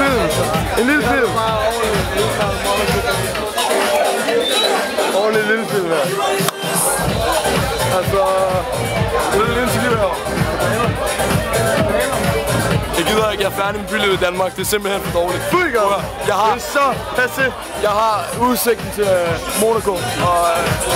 lille film. En lille film. Ordentlig lille film her. Altså, det er lidt interview her. Jeg gider ikke, jeg er færdig med bylivet i Danmark. Det er simpelthen for dårligt. Fy. Jeg har, det er så passe. Jeg har udsigten til øh, Monaco, og. Øh,